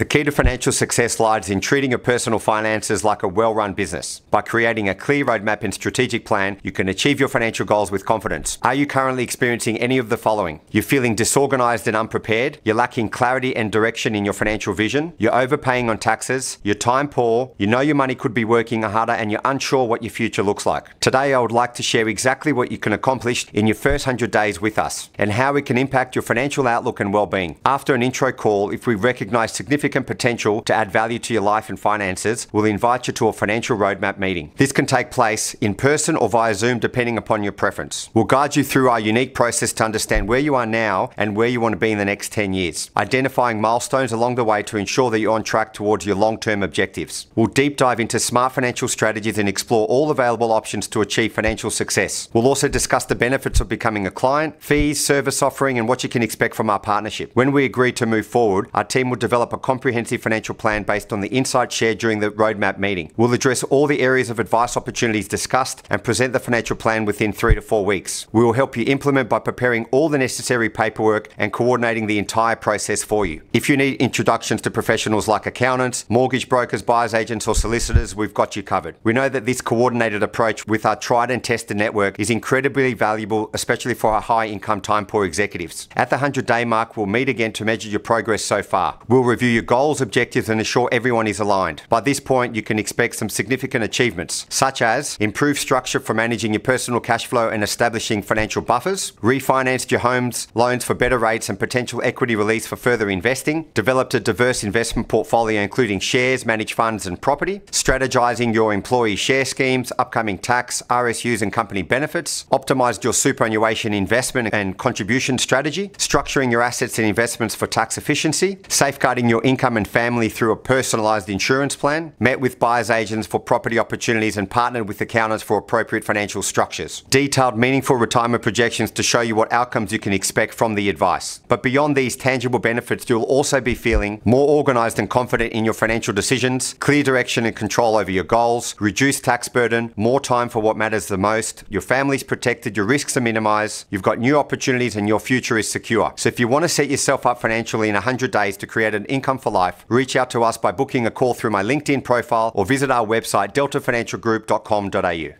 The key to financial success lies in treating your personal finances like a well run business. By creating a clear roadmap and strategic plan, you can achieve your financial goals with confidence. Are you currently experiencing any of the following? You're feeling disorganized and unprepared, you're lacking clarity and direction in your financial vision, you're overpaying on taxes, you're time poor, you know your money could be working harder, and you're unsure what your future looks like. Today, I would like to share exactly what you can accomplish in your first 100 days with us and how it can impact your financial outlook and well being. After an intro call, if we recognize significant potential to add value to your life and finances, we'll invite you to a financial roadmap meeting. This can take place in person or via Zoom depending upon your preference. We'll guide you through our unique process to understand where you are now and where you want to be in the next 10 years, identifying milestones along the way to ensure that you're on track towards your long term objectives. We'll deep dive into smart financial strategies and explore all available options to achieve financial success. We'll also discuss the benefits of becoming a client, fees, service offering, and what you can expect from our partnership. When we agree to move forward, our team will develop a comprehensive financial plan based on the insights shared during the roadmap meeting. We'll address all the areas of advice opportunities discussed and present the financial plan within three to four weeks. We will help you implement by preparing all the necessary paperwork and coordinating the entire process for you. If you need introductions to professionals like accountants, mortgage brokers, buyers agents, or solicitors, we've got you covered. We know that this coordinated approach with our tried and tested network is incredibly valuable, especially for our high income time poor executives. At the 100 day mark, we'll meet again to measure your progress so far. We'll review your goals, objectives, and ensure everyone is aligned. By this point, you can expect some significant achievements, such as improved structure for managing your personal cash flow and establishing financial buffers, refinanced your home's loans for better rates and potential equity release for further investing, developed a diverse investment portfolio including shares, managed funds, and property, strategizing your employee share schemes, upcoming tax, RSUs, and company benefits, optimized your superannuation investment and contribution strategy, structuring your assets and investments for tax efficiency, safeguarding your income and family through a personalized insurance plan, met with buyer's agents for property opportunities, and partnered with accountants for appropriate financial structures. Detailed, meaningful retirement projections to show you what outcomes you can expect from the advice. But beyond these tangible benefits, you'll also be feeling more organized and confident in your financial decisions, clear direction and control over your goals, reduced tax burden, more time for what matters the most, your family's protected, your risks are minimized, you've got new opportunities, and your future is secure. So if you want to set yourself up financially in 100 days to create an income for life, reach out to us by booking a call through my LinkedIn profile or visit our website deltafinancialgroup.com.au.